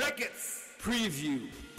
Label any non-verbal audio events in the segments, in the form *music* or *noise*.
Records Preview.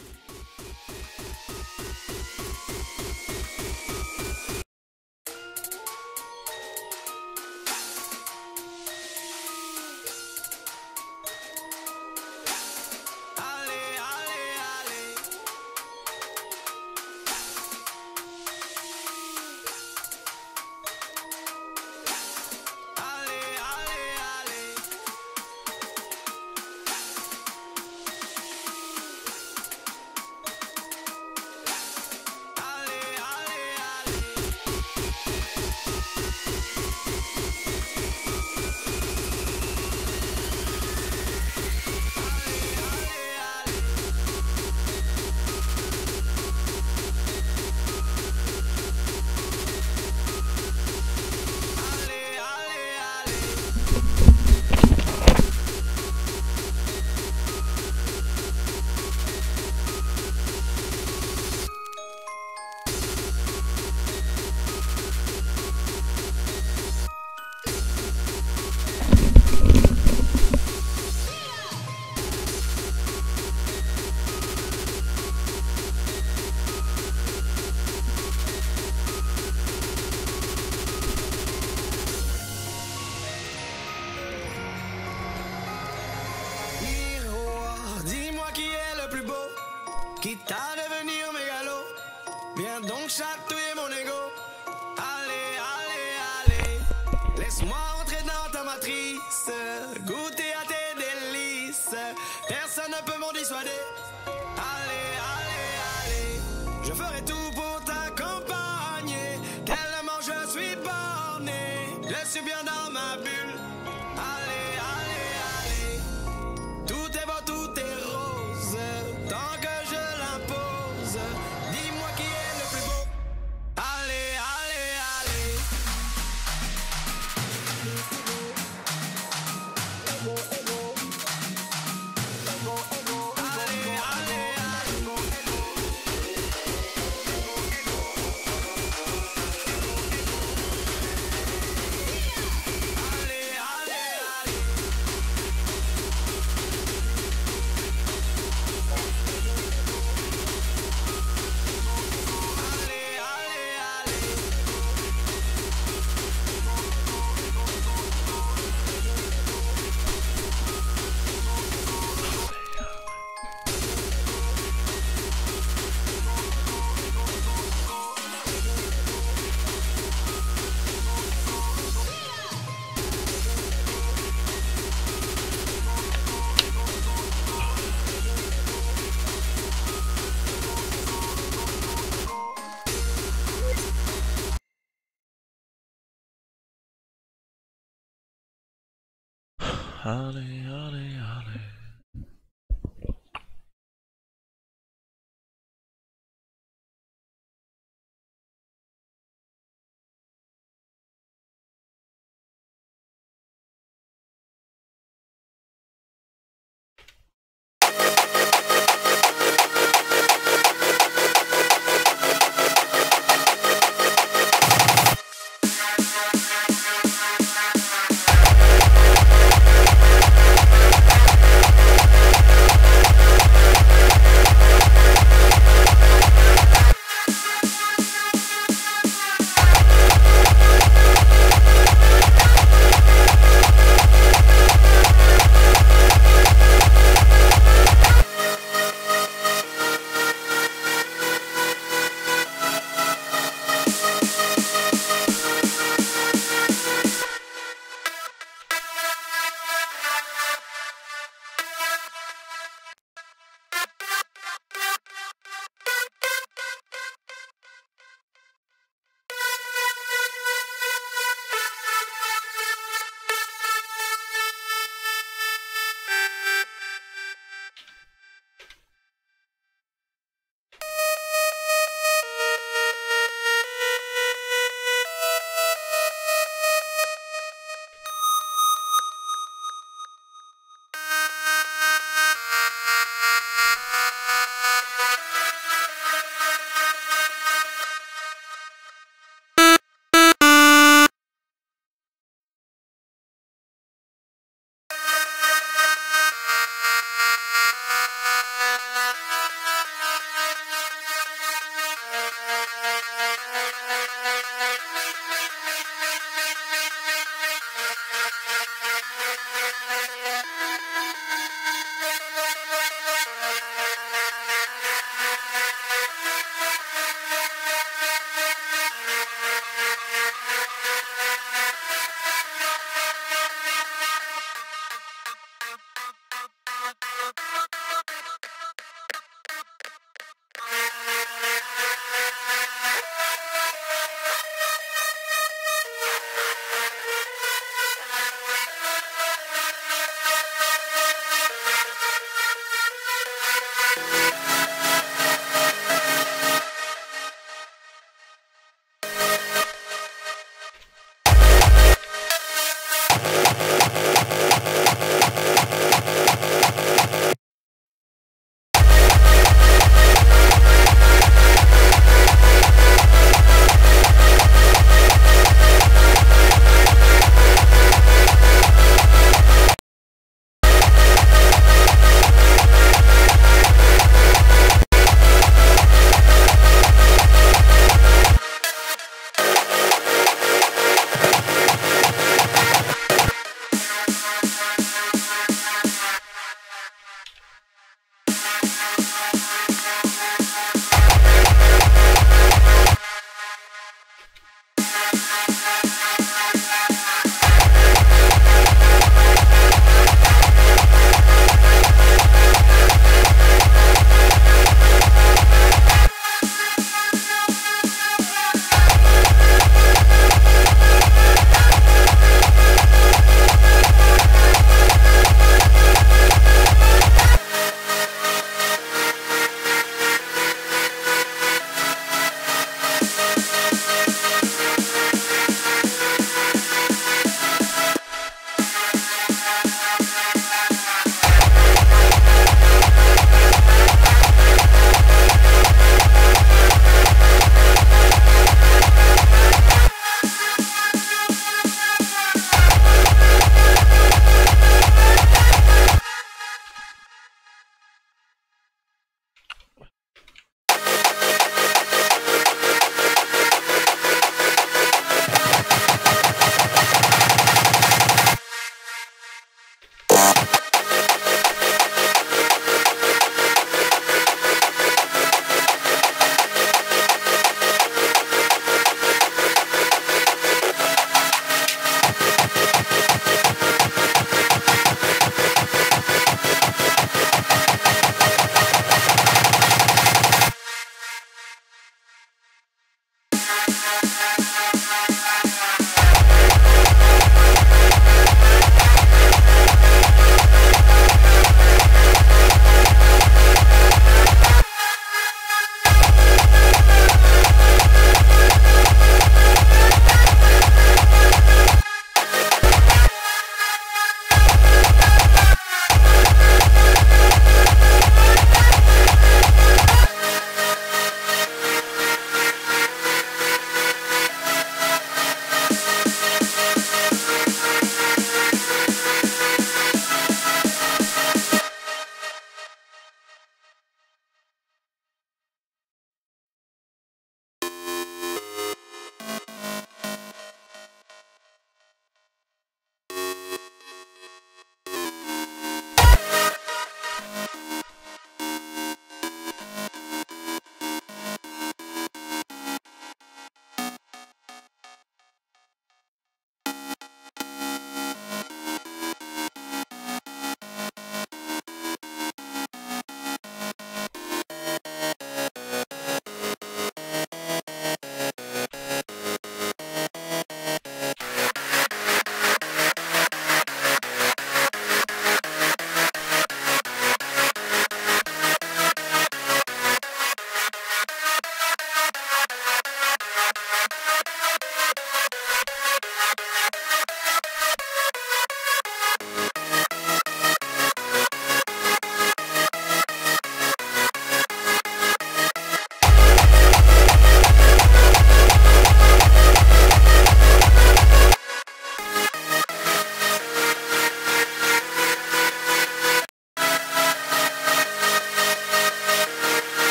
Holly,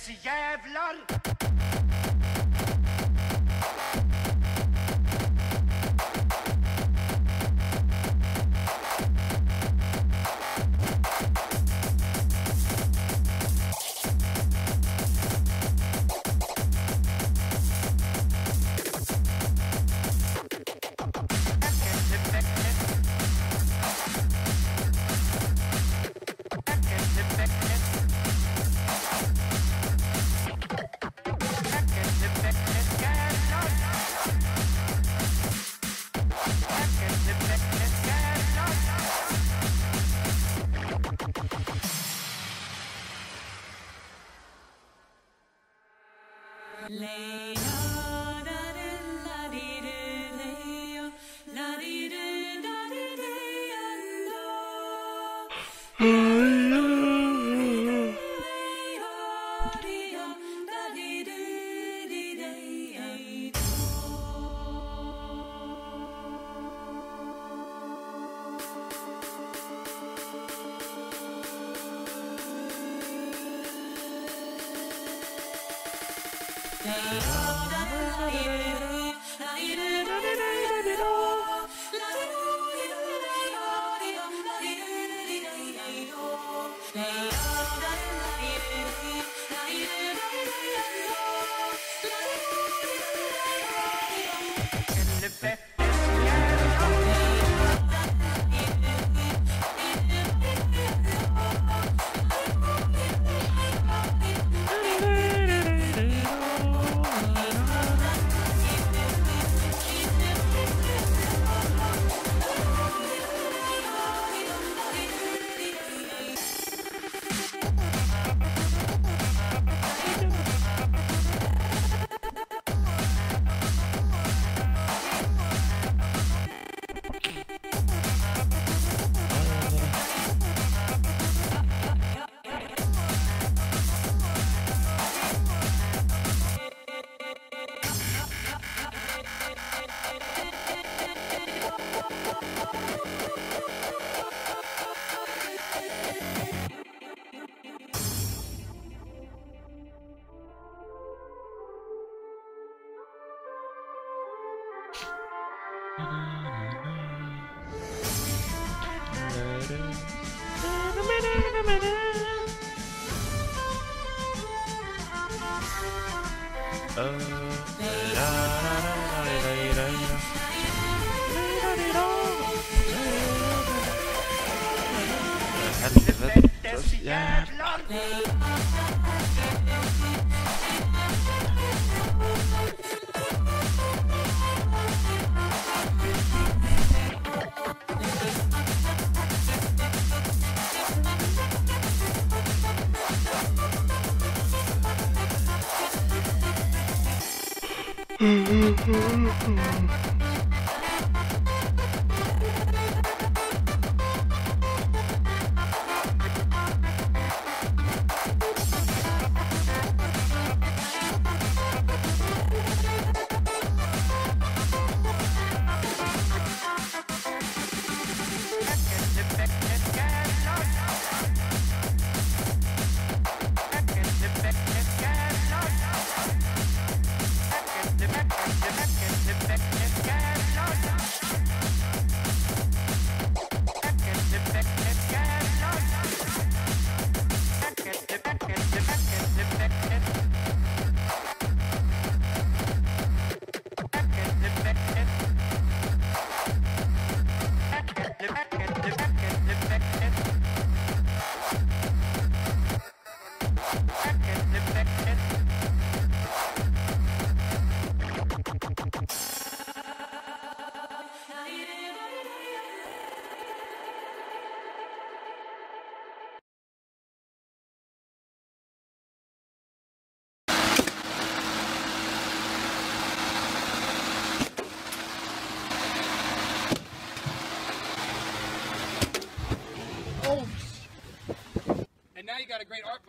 Εισηγεύει, Λολ.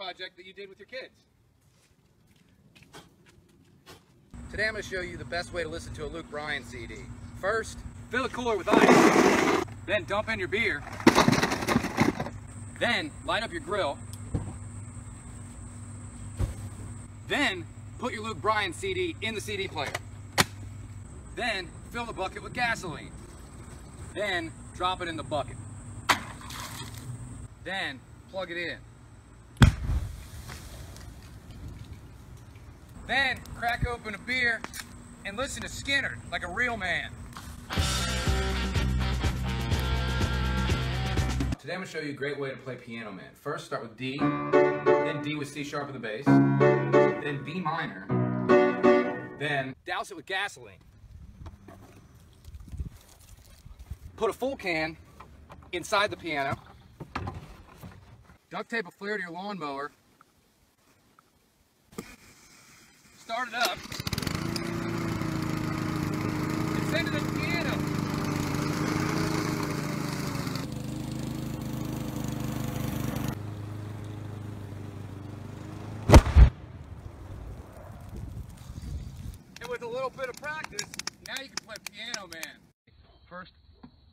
Project that you did with your kids. Today I'm going to show you the best way to listen to a Luke Bryan CD. First, fill a cooler with ice. Then dump in your beer. Then light up your grill. Then put your Luke Bryan CD in the CD player. Then fill the bucket with gasoline. Then drop it in the bucket. Then plug it in. Then crack open a beer and listen to Skynyrd like a real man. Today I'm going to show you a great way to play Piano Man. First start with D, then D with C sharp in the bass, then B minor, then douse it with gasoline. Put a full can inside the piano, duct tape a flare to your lawnmower, start it up, and send it to the piano. And with a little bit of practice, now you can play Piano Man. First,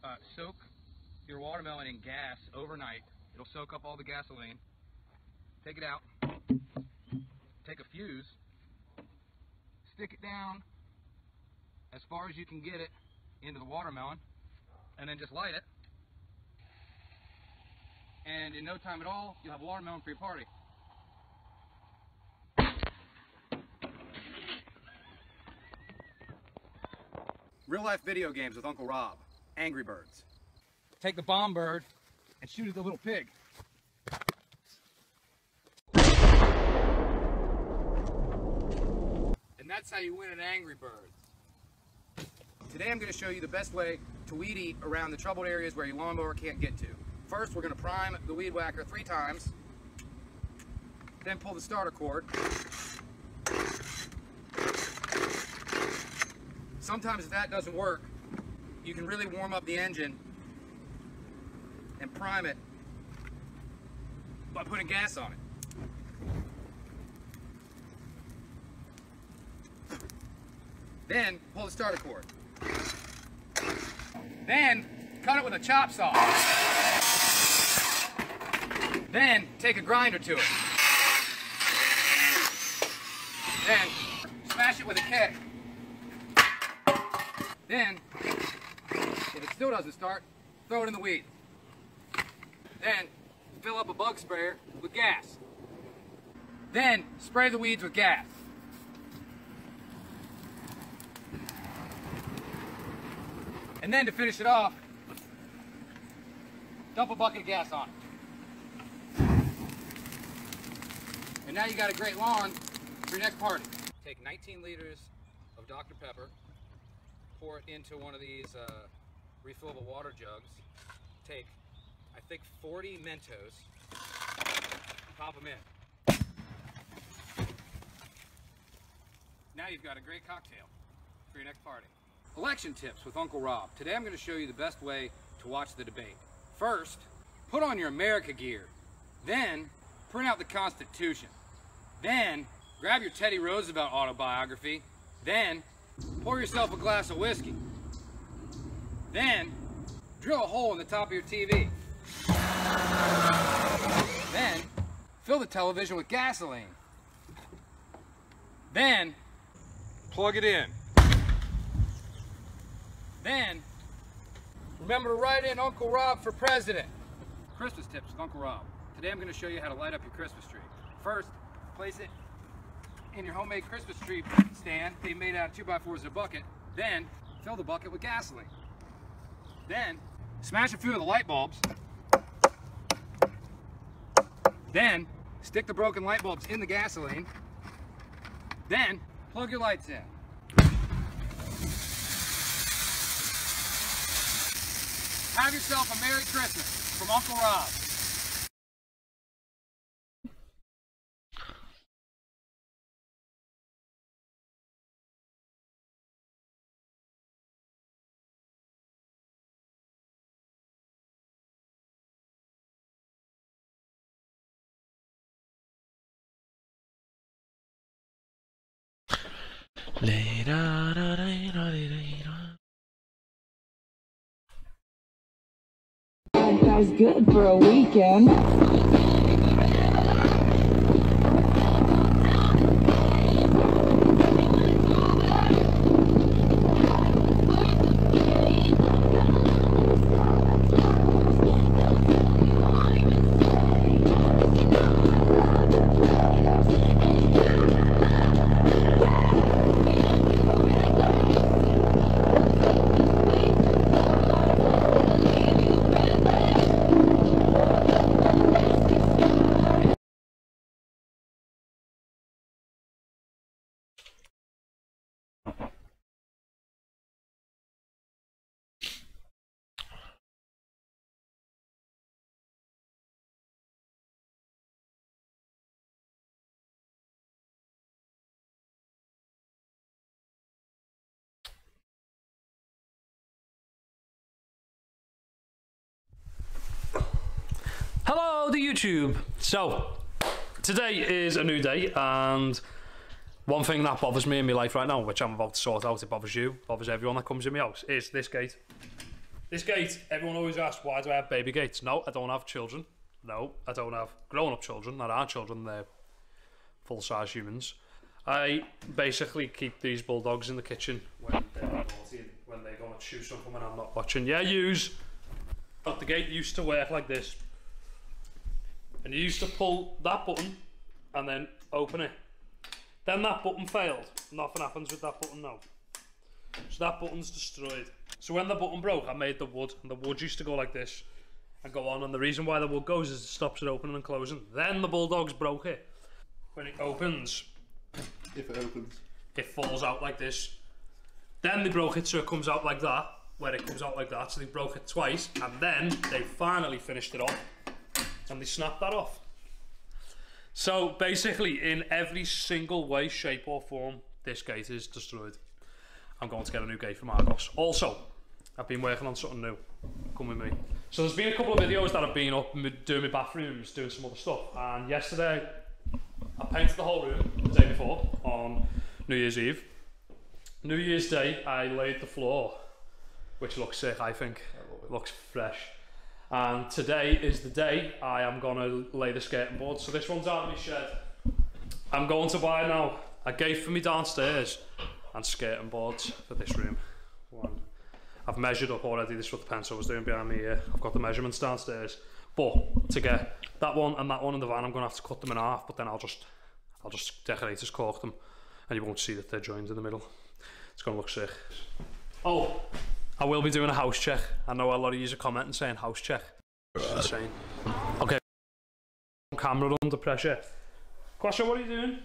uh, soak your watermelon in gas overnight. It'll soak up all the gasoline. Take it out. Take a fuse. Stick it down as far as you can get it into the watermelon. And then just light it. And in no time at all, you'll have watermelon for your party. Real life video games with Uncle Rob. Angry Birds. Take the bomb bird and shoot at the little pig. That's how you win an Angry Birds. Today I'm going to show you the best way to weed eat around the troubled areas where your lawnmower can't get to. First, we're going to prime the weed whacker three times. Then pull the starter cord. Sometimes if that doesn't work, you can really warm up the engine and prime it by putting gas on it. Then pull the starter cord. Then cut it with a chop saw. Then take a grinder to it. Then smash it with a kick. Then, if it still doesn't start, throw it in the weed. Then, fill up a bug sprayer with gas. Then, spray the weeds with gas. And then to finish it off, dump a bucket of gas on it. And now you got a great lawn for your next party. Take 19 liters of Dr. Pepper, pour it into one of these uh, refillable water jugs. Take, I think, 40 Mentos. Pop them in. Now you've got a great cocktail for your next party. Election tips with Uncle Rob. Today I'm going to show you the best way to watch the debate. First, put on your America gear. Then, print out the Constitution. Then, grab your Teddy Roosevelt autobiography. Then, pour yourself a glass of whiskey. Then, drill a hole in the top of your TV. Then, fill the television with gasoline. Then, plug it in. Then, remember to write in Uncle Rob for president. Christmas tips with Uncle Rob. Today I'm going to show you how to light up your Christmas tree. First, place it in your homemade Christmas tree stand they made out of 2x4s in a bucket. Then, fill the bucket with gasoline. Then, smash a few of the light bulbs. Then, stick the broken light bulbs in the gasoline. Then, plug your lights in. Have yourself a Merry Christmas from Uncle Rob. That's good for a weekend. Hello, the YouTube. So, today is a new day, and one thing that bothers me in my life right now, which I'm about to sort out, it bothers you, bothers everyone that comes in my house, is this gate. This gate, everyone always asks, why do I have baby gates? No, I don't have children. No, I don't have grown up children. That are children, they're full size humans. I basically keep these bulldogs in the kitchen when they're naughty, when they're going to chew something when I'm not watching. Yeah, use. But the gate used to work like this. And you used to pull that button and then open it. Then that button failed. Nothing happens with that button now. So that button's destroyed. So when the button broke, I made the wood, and the wood used to go like this and go on. And the reason why the wood goes is it stops it opening and closing. Then the bulldogs broke it. When it opens, If it opens. it falls out like this. Then they broke it so it comes out like that, where it comes out like that. So they broke it twice, and then they finally finished it off, and they snapped that off. So basically, in every single way, shape, or form, this gate is destroyed. I'm going to get a new gate from Argos. Also, I've been working on something new. Come with me. So there's been a couple of videos that I've been up doing my bathrooms, doing some other stuff, and yesterday I painted the whole room the day before on New Year's Eve. New Year's Day, I laid the floor, which looks sick, I think. looks fresh. And today is the day I am going to lay the skating board. So this one's out of my shed. I'm going to buy now a gate for me downstairs and skating boards for this room. One. I've measured up already. This is what the pencil was doing behind me here. I've got the measurements downstairs. But to get that one and that one in the van, I'm going to have to cut them in half. But then I'll just, I'll just decorators caulk them, and you won't see that they're joined in the middle. It's going to look sick. Oh, I will be doing a house check. I know a lot of you are commenting saying house check. It's insane. Okay. Camera under pressure. Quasha, what are you doing?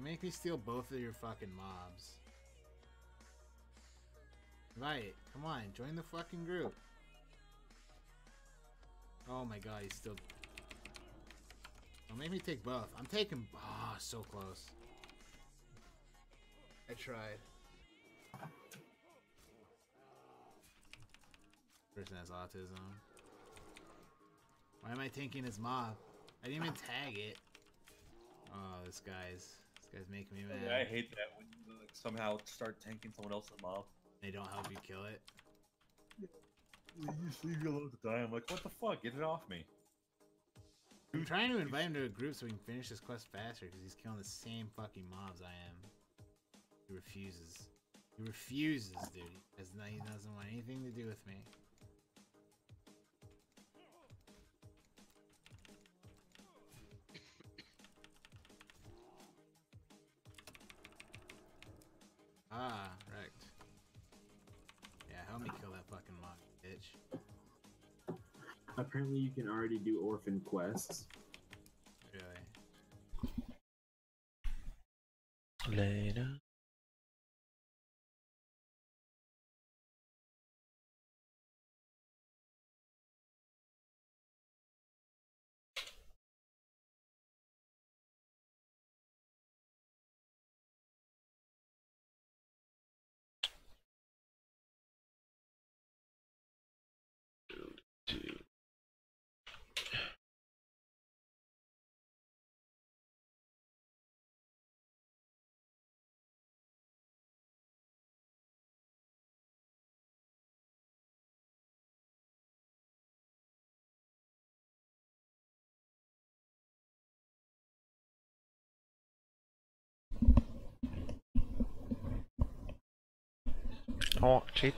Make me steal both of your fucking mobs. Right, come on, join the fucking group. Oh my god, he's still. Don't make me take both. I'm taking. Ah, so close. I tried. Person has autism. Why am I tanking his mob? I didn't even tag it. Oh, this guy's this guy's making me mad. Yeah, I hate that when you like, somehow start tanking someone else's mob. They don't help you kill it. Just leave you alone to die. I'm like, what the fuck? Get it off me. I'm trying to invite him to a group so we can finish this quest faster because he's killing the same fucking mobs I am. He refuses. He refuses, dude. Not- he doesn't want anything to do with me. Ah, Apparently, you can already do orphan quests. Oh, shit.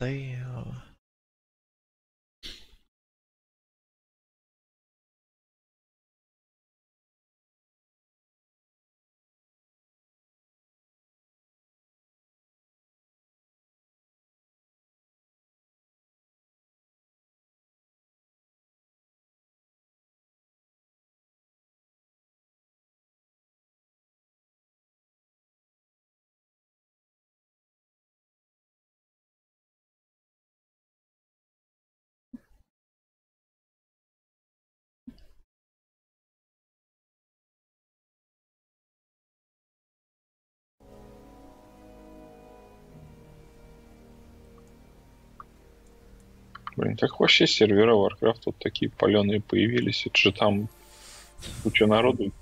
Damn. Блин, как вообще сервера Warcraft вот такие паленые появились? Это же там куча народу.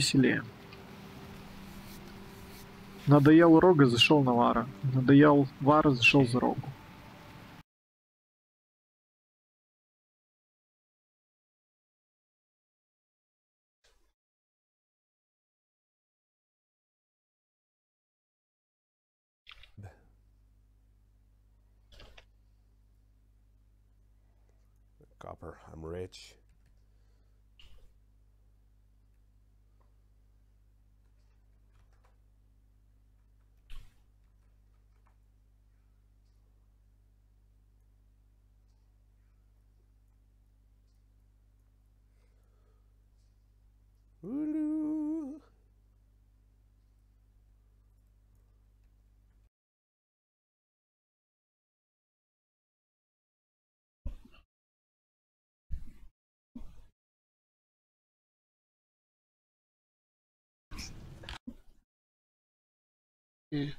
Веселее. Надоел Рога, зашел на Вара. Надоел Вара, зашел за Рогу. Copper, I'm rich. Mm. Yeah.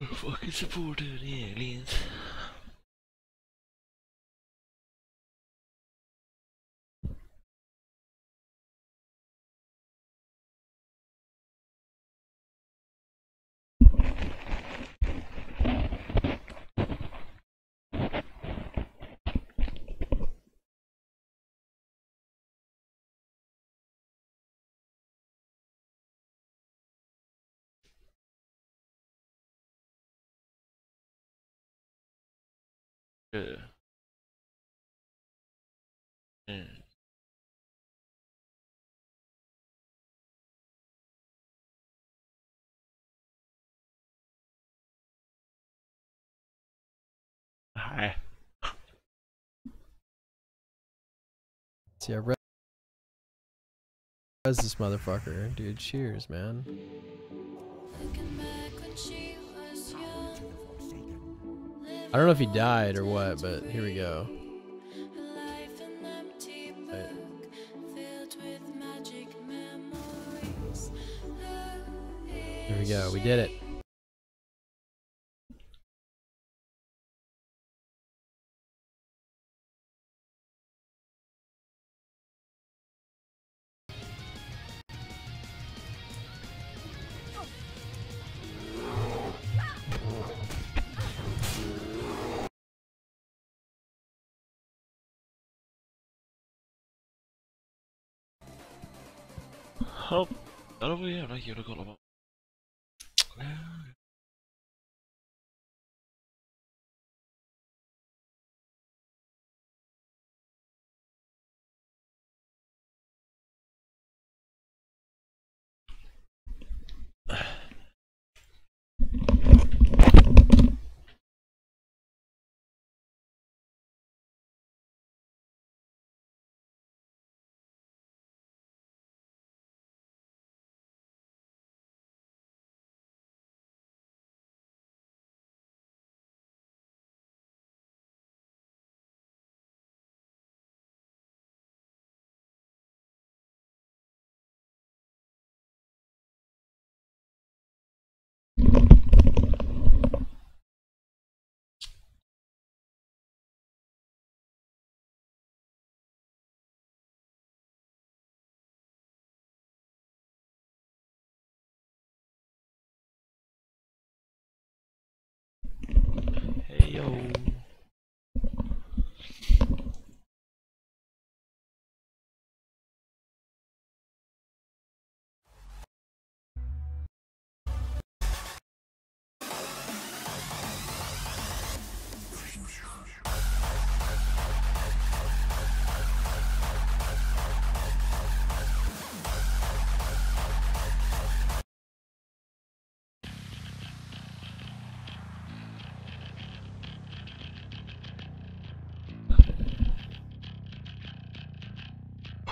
We're fucking supporting the aliens. Yeah. Yeah. Hi. See, I read this motherfucker, dude. Cheers, man. I don't know if he died or what, but here we go. Right. Here we go. We did it. Ja, det var jävla kul Yo.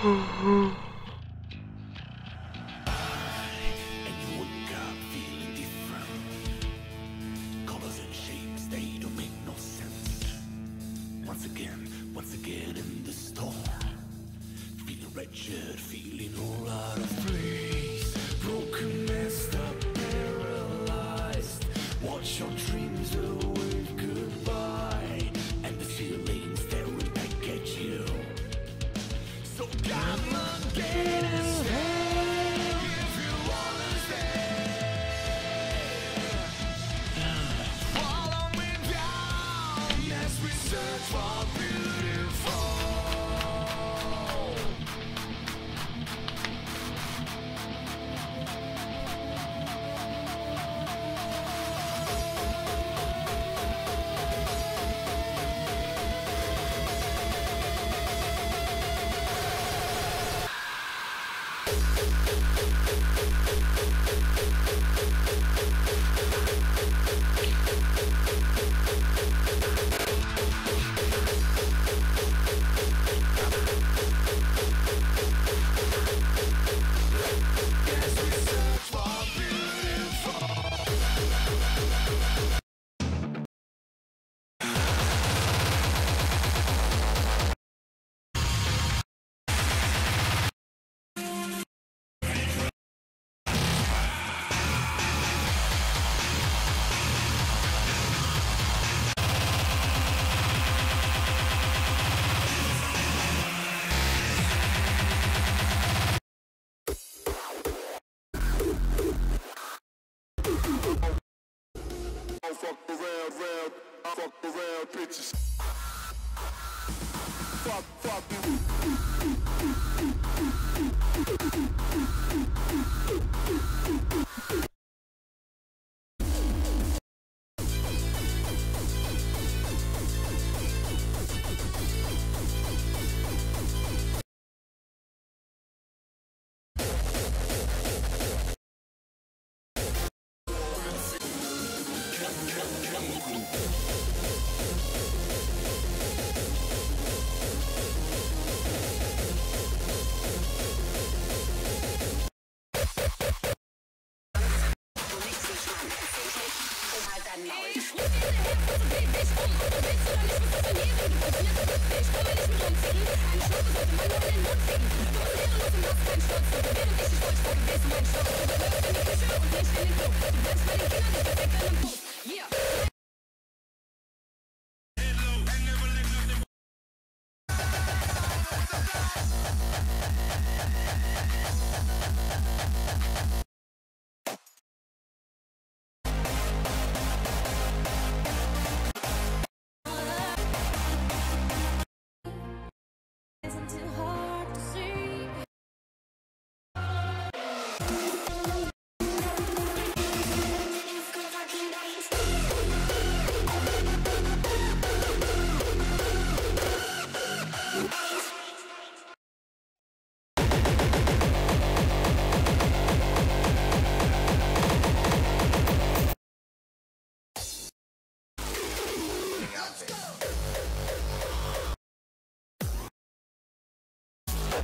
Mm-hmm. fuck around, round, I fuck around bitches. Fuck, fuck you.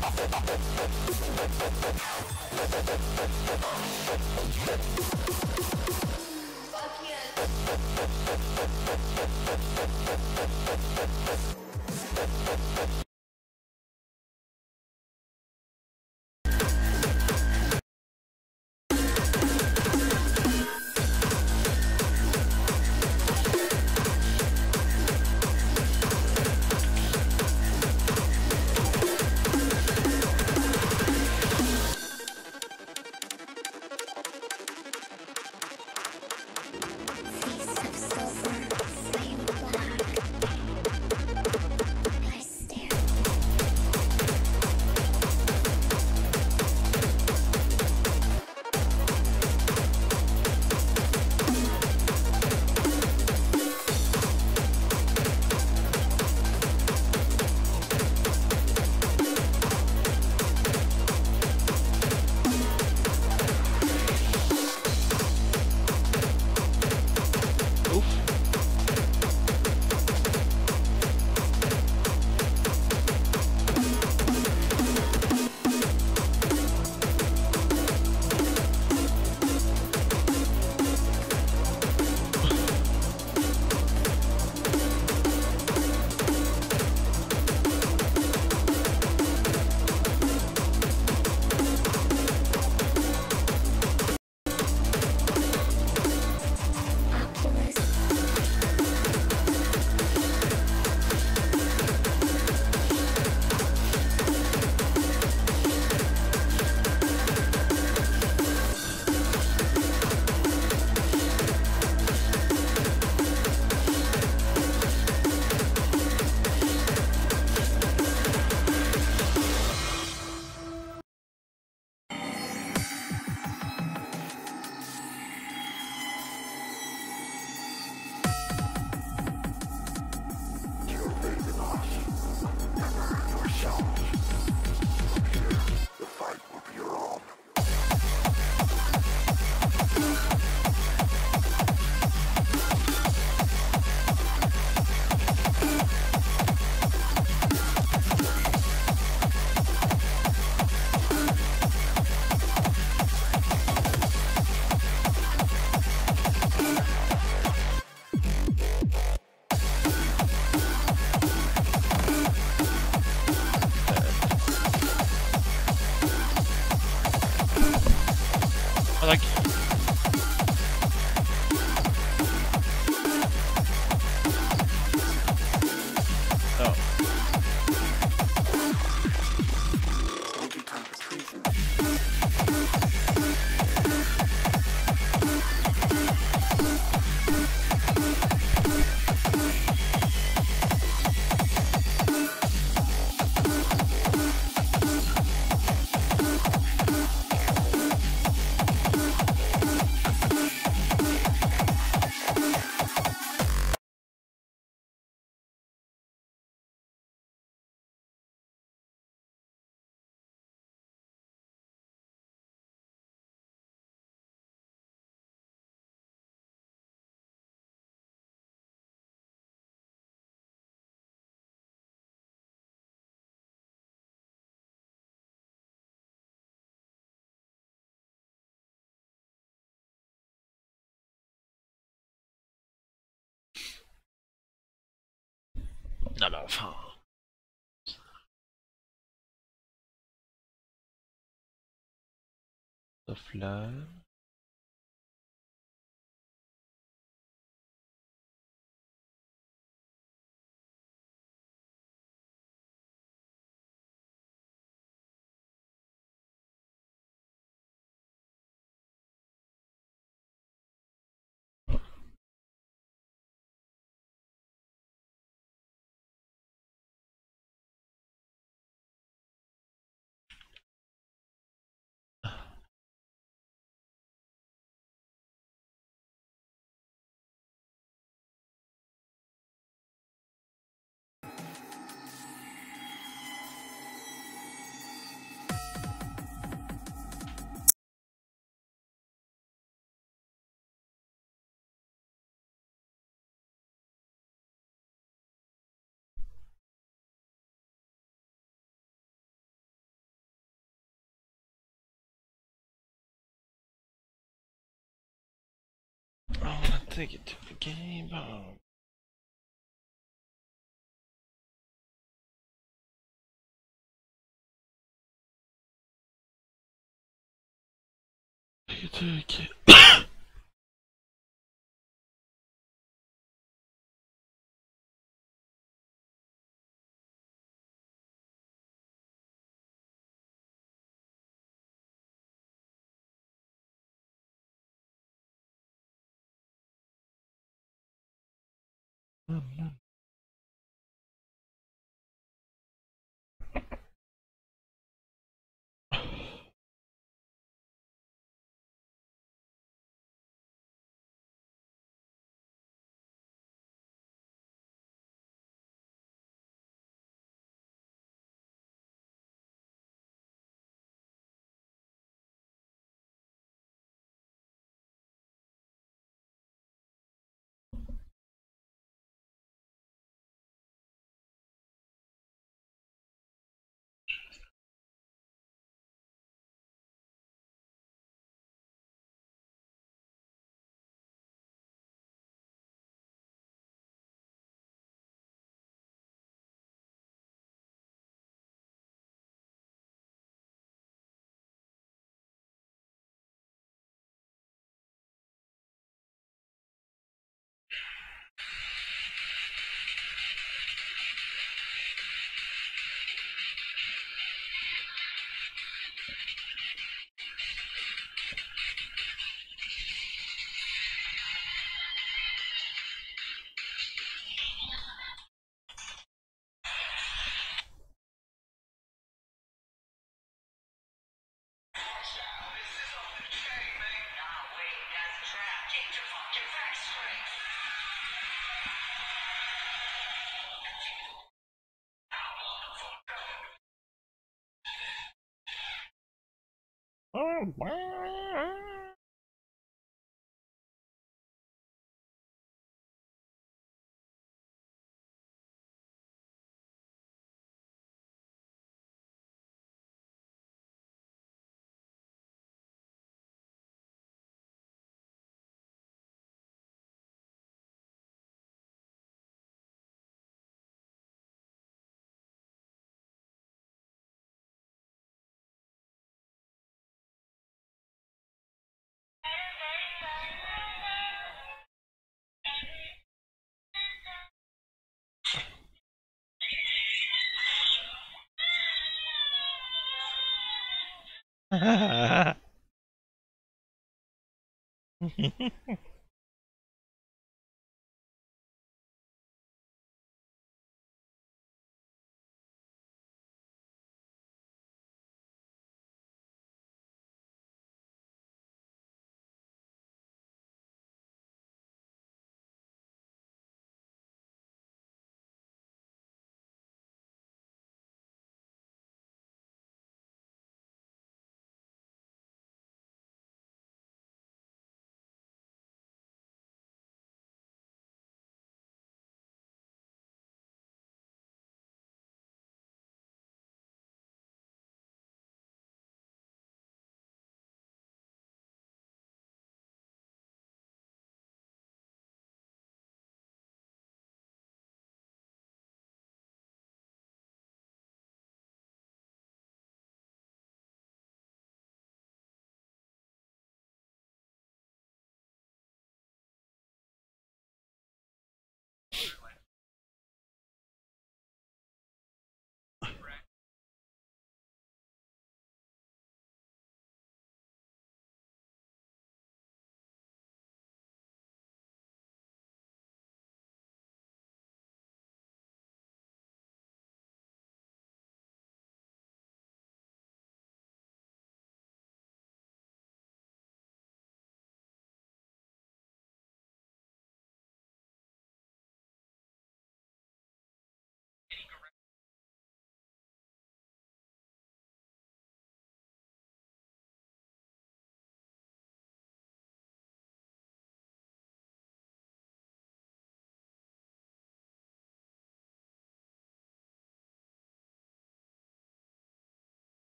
Fuck yes. à la fin. Sauf là. Take it to the game. Oh. It. Take it *coughs* Ha ha ha.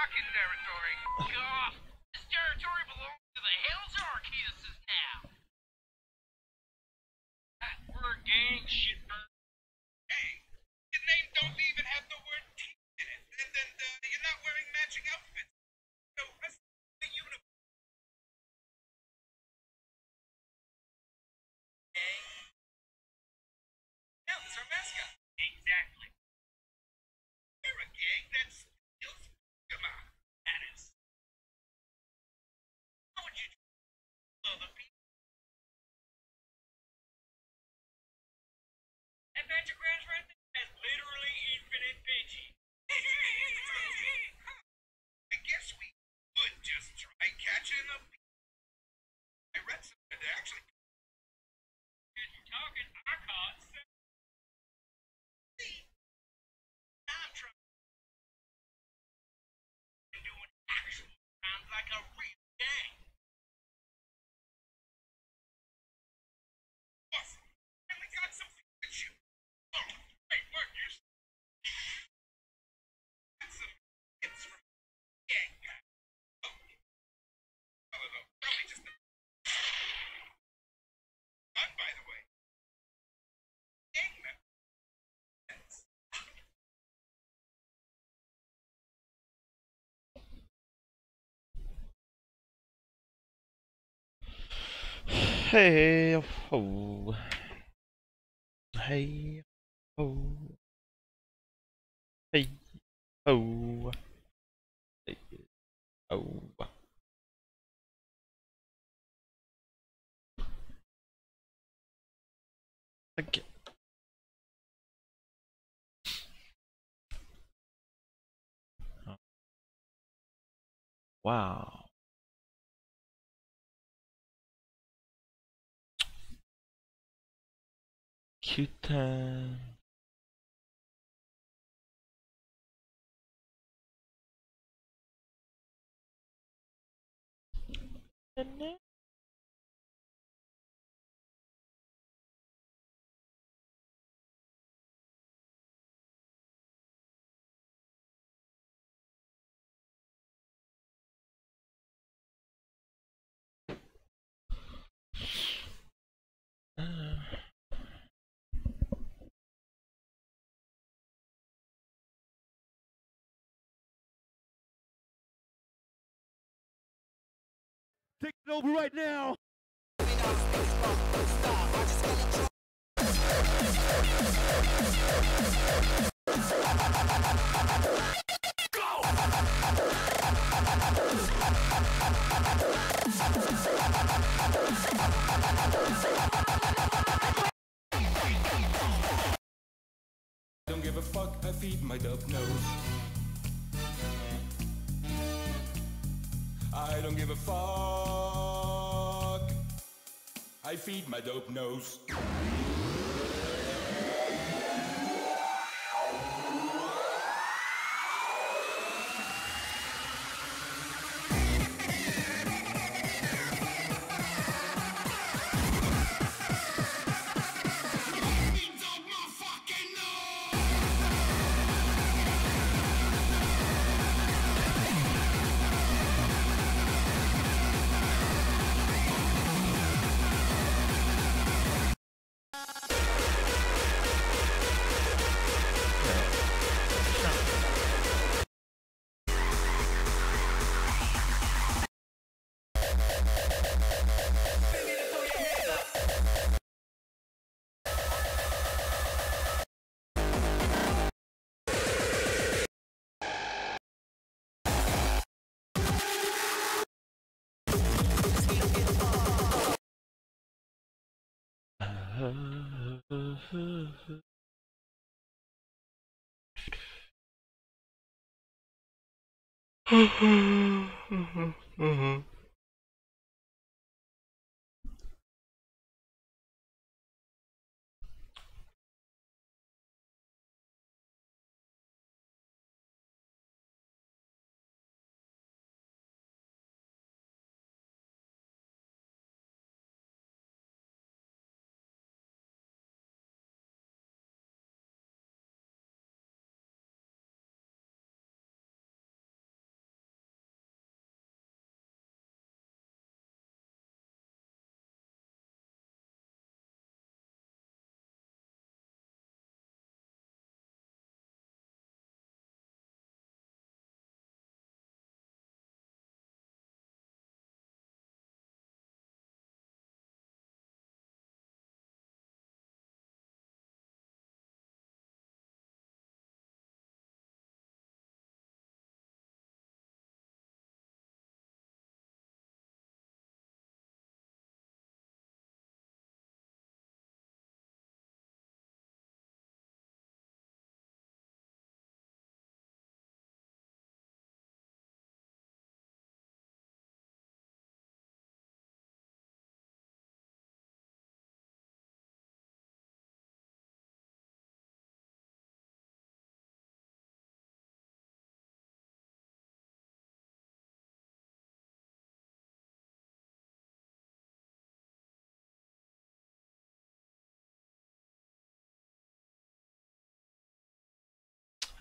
Moroccan territory. This territory belongs to the Hells Arkansas now. That gang should bet your grand's right there. Hey Oh! Hey Oh! Hey Oh! Hey oh. ho. Okay. Wow. Q10. Over right now. Don't give a fuck, I feed my dope nose. I don't give a fuck. I feed my dope nose. Mm-hmm. Mm-hmm. mm-hmm.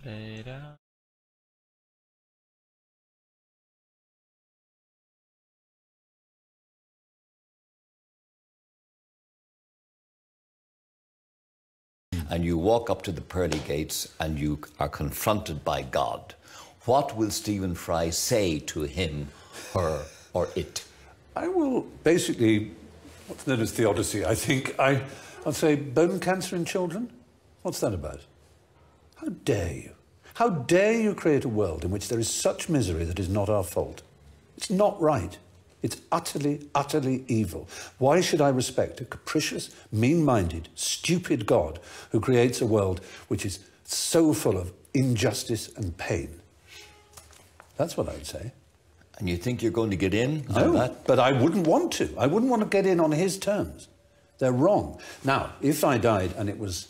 Later. and you walk up to the pearly gates and you are confronted by God, what will Stephen Fry say to him, her, or it? I will basically, what's known as theodicy, I think. I, I'll say bone cancer in children. What's that about? How dare you? How dare you create a world in which there is such misery that is not our fault? It's not right. It's utterly, utterly evil. Why should I respect a capricious, mean minded, stupid God who creates a world which is so full of injustice and pain? That's what I would say. And you think you're going to get in on No, that? but I wouldn't want to. I wouldn't want to get in on his terms. They're wrong. Now, if I died and it was,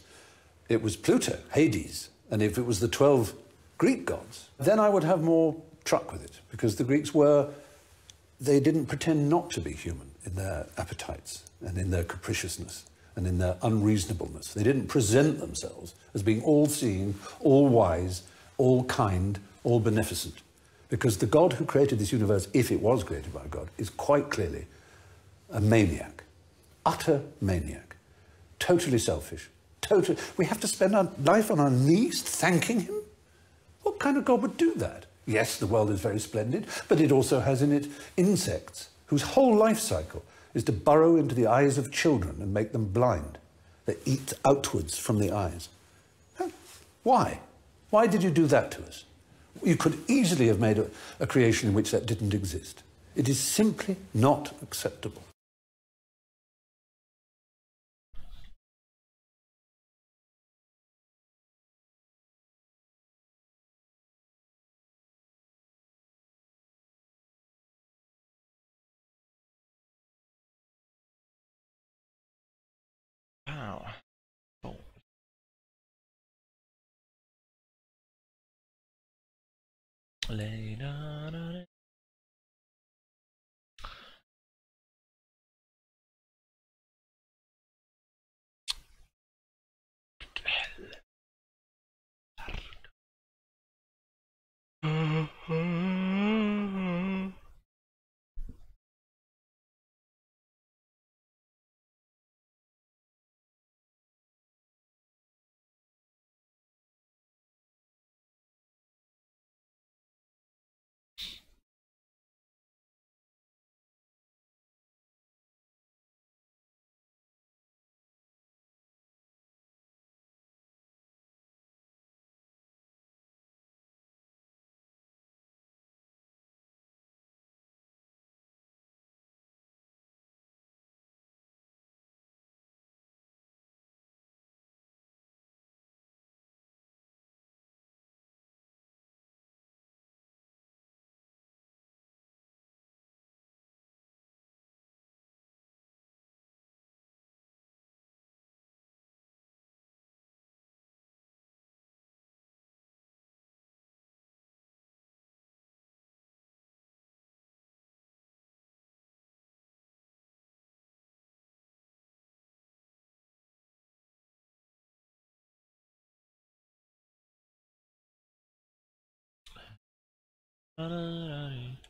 it was Pluto, Hades, and if it was the 12 Greek gods, then I would have more truck with it because the Greeks were, they didn't pretend not to be human in their appetites and in their capriciousness and in their unreasonableness. They didn't present themselves as being all seeing, all wise, all kind, all beneficent. Because the God who created this universe, if it was created by God, is quite clearly a maniac, utter maniac, totally selfish. Totally, we have to spend our life on our knees thanking him. What kind of God would do that? Yes, the world is very splendid, but it also has in it insects whose whole life cycle is to burrow into the eyes of children and make them blind. They eat outwards from the eyes. Why? Why did you do that to us? You could easily have made a, a creation in which that didn't exist. It is simply not acceptable. Wow. Lay down on it. Da-da-da-dee. Da da da da.